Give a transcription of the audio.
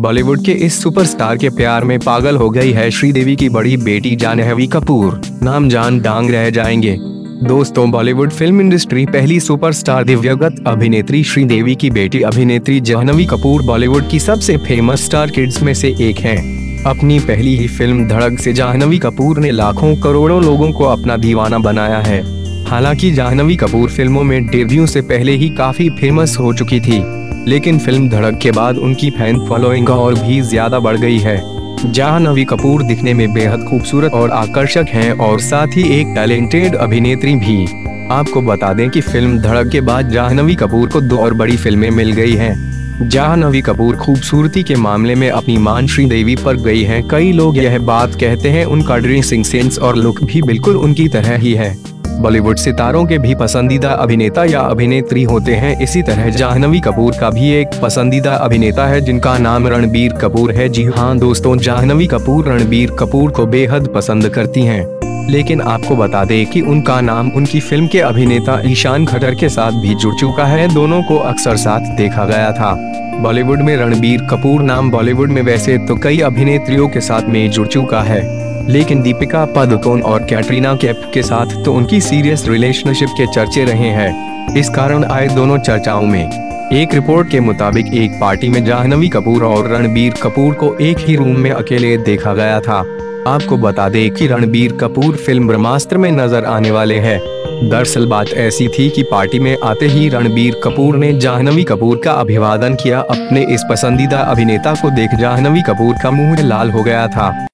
बॉलीवुड के इस सुपरस्टार के प्यार में पागल हो गई है श्रीदेवी की बड़ी बेटी जानहवी कपूर। नाम जान डांग रह जाएँगे। दोस्तों, बॉलीवुड फ़िल्म इंडस्ट्री पहली सुपरस्टार दिव्यगत अभिनेत्री श्रीदेवी की बेटी अभिनेत्री जाह्नवी कपूर बॉलीवुड की सबसे फ़ेमस स्टार किड्स में से एक हैं। अपनी पहली ही फ़िल्म धड़क से जाह्नवी कपूर ने लाखों करोड़ों लोगों को अपना दीवाना बनाया है। हालाँकि जाह्नवी कपूर फ़िल्मों में डेब्यू से पहले ही काफ़ी फ़ेमस हो चुकी थी। लेकिन फ़िल्म धड़क के बाद उनकी फ़ैन फॉलोइंग और भी ज़्यादा बढ़ गई है। जाह्नवी कपूर दिखने में बेहद खूबसूरत और आकर्षक हैं और साथ ही एक टैलेंटेड अभिनेत्री भी। आपको बता दें कि फ़िल्म धड़क के बाद जाह्नवी कपूर को दो और बड़ी फ़िल्में मिल गई हैं। जाह्नवी कपूर खूबसूरती के मामले में अपनी मान श्रीदेवी पर गई हैं। कई लोग यह बात कहते हैं, उनका ड्रेसिंग सेंस और लुक भी बिल्कुल उनकी तरह ही है। बॉलीवुड सितारों के भी पसंदीदा अभिनेता या अभिनेत्री होते हैं। इसी तरह जाह्नवी कपूर का भी एक पसंदीदा अभिनेता है, जिनका नाम रणबीर कपूर है। जी हाँ दोस्तों, जाह्नवी कपूर रणबीर कपूर को बेहद पसंद करती हैं। लेकिन आपको बता दें कि उनका नाम उनकी फ़िल्म के अभिनेता ईशान खटर के साथ भी जुड़ चुका है। दोनों को अक्सर साथ देखा गया था। बॉलीवुड में रणबीर कपूर नाम बॉलीवुड में वैसे तो कई अभिनेत्रियों के साथ में जुड़ चुका है। लेकिन दीपिका पादुकोण और कैटरीना कैफ के साथ तो उनकी सीरियस रिलेशनशिप के चर्चे रहे हैं। इस कारण आए दोनों चर्चाओं में। एक रिपोर्ट के मुताबिक एक पार्टी में जाह्नवी कपूर और रणबीर कपूर को एक ही रूम में अकेले देखा गया था। आपको बता दें कि रणबीर कपूर फ़िल्म ब्रह्मास्त्र में नज़र आने वाले हैं। दरअसल बात ऐसी थी कि पार्टी में आते ही रणबीर कपूर ने जाह्नवी कपूर का अभिवादन किया। अपने इस पसंदीदा अभिनेता को देख जाह्नवी कपूर का मुँह लाल हो गया था।